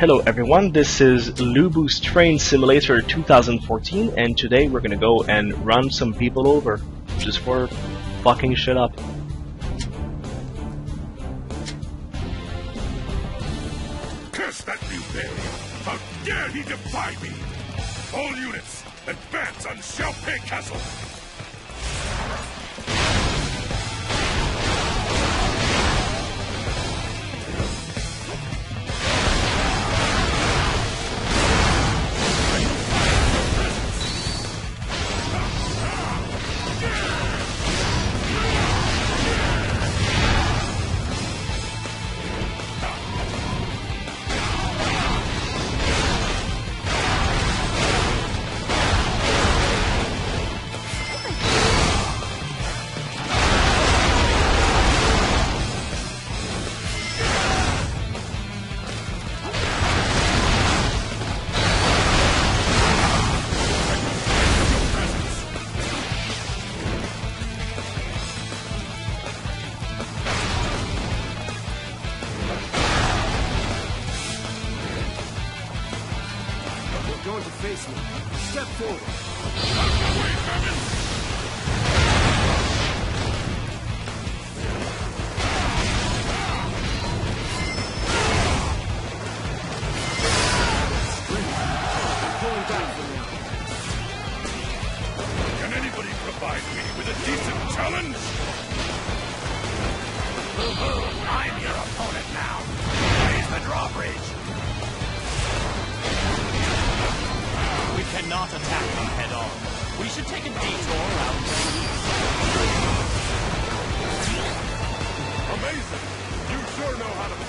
Hello everyone, this is Lu Bu's Train Simulator 2014 and today we're gonna go and run some people over just for fucking shit up. Curse that Liu Bei! How dare he defy me! All units, advance on Xiaopei Castle! Me. Step forward. Away, vermin!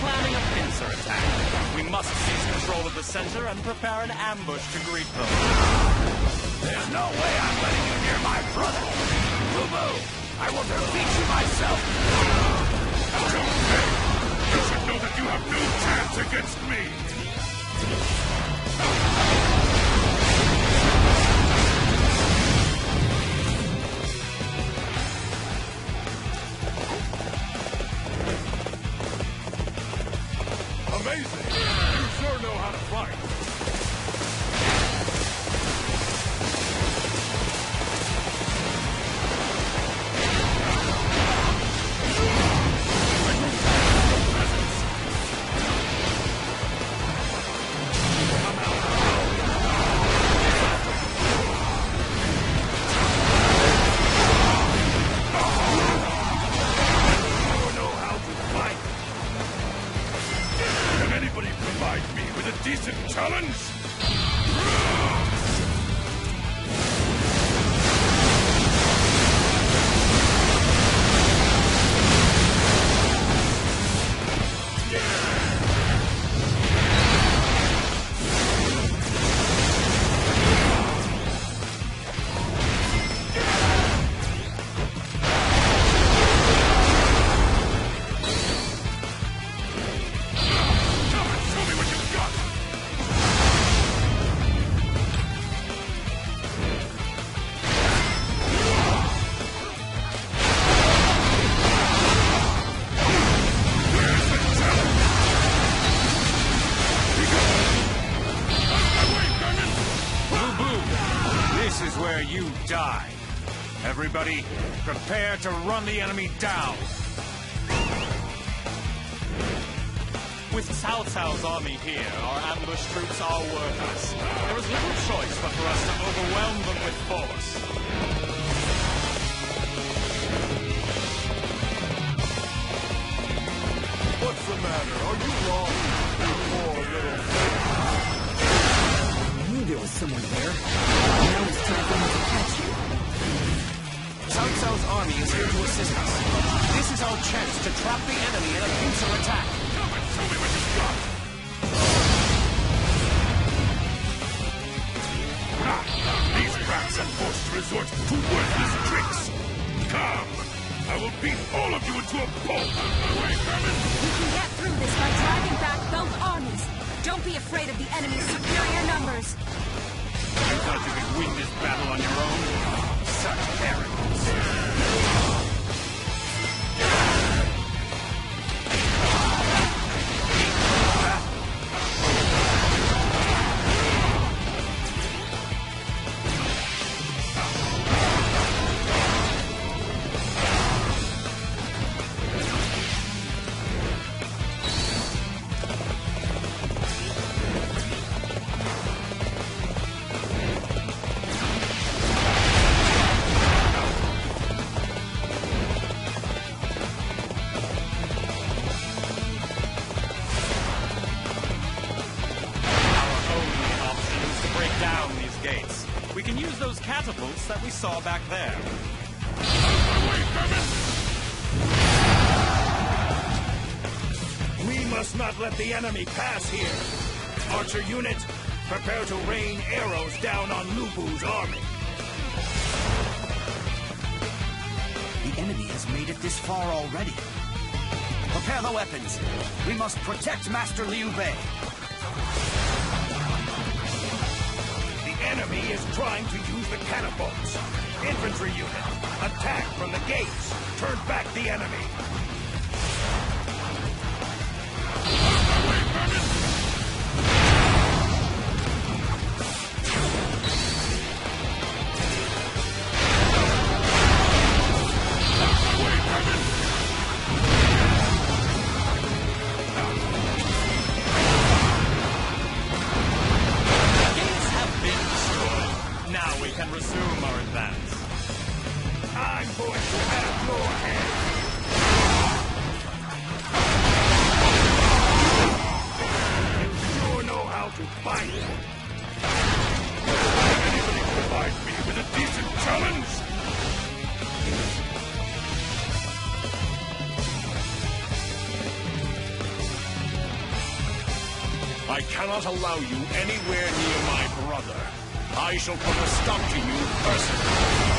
Planning a pincer attack. We must seize control of the center and prepare an ambush to greet them. There's no way I'm letting you near my brother. Lu Bu, I will defeat you myself. You should know that you have no chance against me. A decent challenge? Everybody, prepare to run the enemy down. With Cao Cao's army here, our ambush troops are worthless. There is little choice but for us to overwhelm them with force. What's the matter? Are you wrong? You poor little I knew there was someone there. Cao army is here to assist us. This is our chance to trap the enemy in a pincer attack. Catapults that we saw back there. We must not let the enemy pass here. Archer unit, prepare to rain arrows down on Lu Bu's army. The enemy has made it this far already. Prepare the weapons. We must protect Master Liu Bei. Enemy is trying to use the catapults. Infantry unit, attack from the gates. Turn back the enemy. Gates Cannot allow you anywhere near my brother. I shall put a stop to you personally.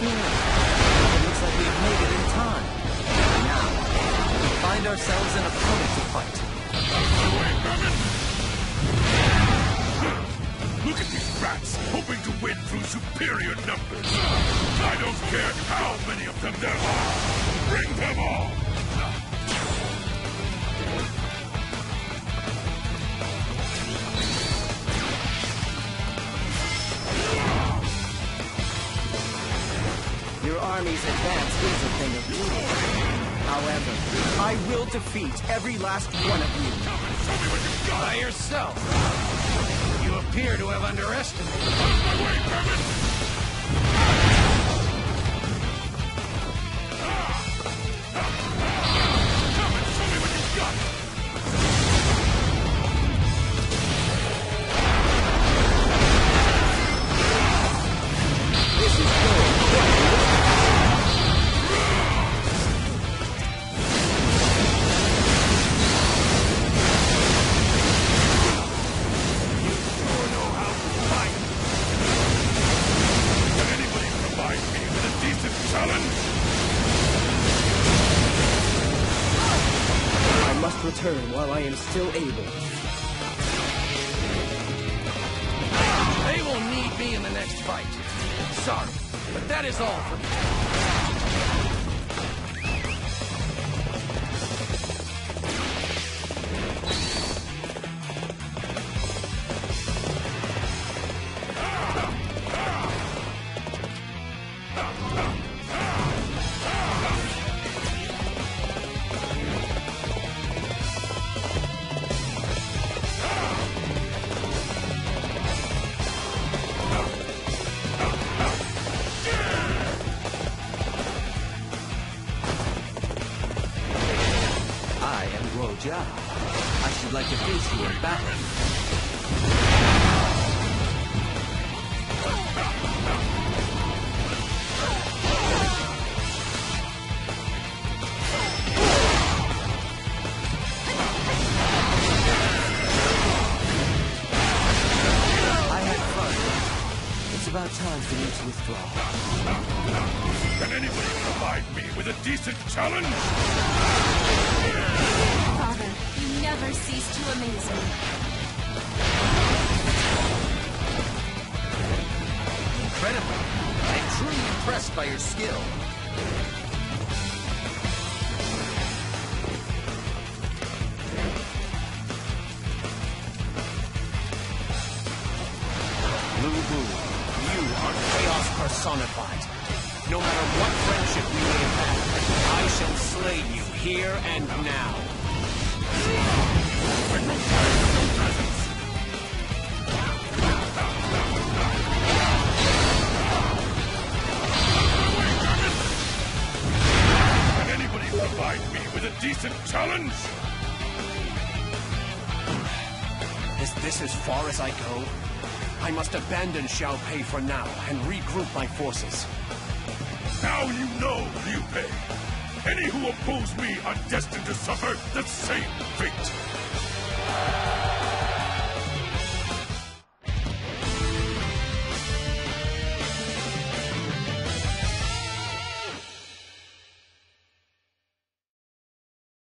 We looks like we've made it in time. Now, we find ourselves an opponent to fight. Look at these rats, hoping to win through superior numbers. I don't care how many of them there are. Bring them all. Your army's advance is a thing of beauty. However, I will defeat every last one of you. By yourself. You appear to have underestimated. This still able. They will need me in the next fight. Sorry, but that is all for me. Jia. I should like to face you in battle. I had fun. It's about time for me to withdraw. Can anybody provide me with a decent challenge? Never cease to amaze me. Incredible. I'm truly impressed by your skill. Lu Bu, you are chaos personified. No matter what friendship we may have I shall slay you here and now. this as far as I go? I must abandon Xiao Pei for now and regroup my forces. Now you know, Liu Bei. Any who oppose me are destined to suffer the same fate.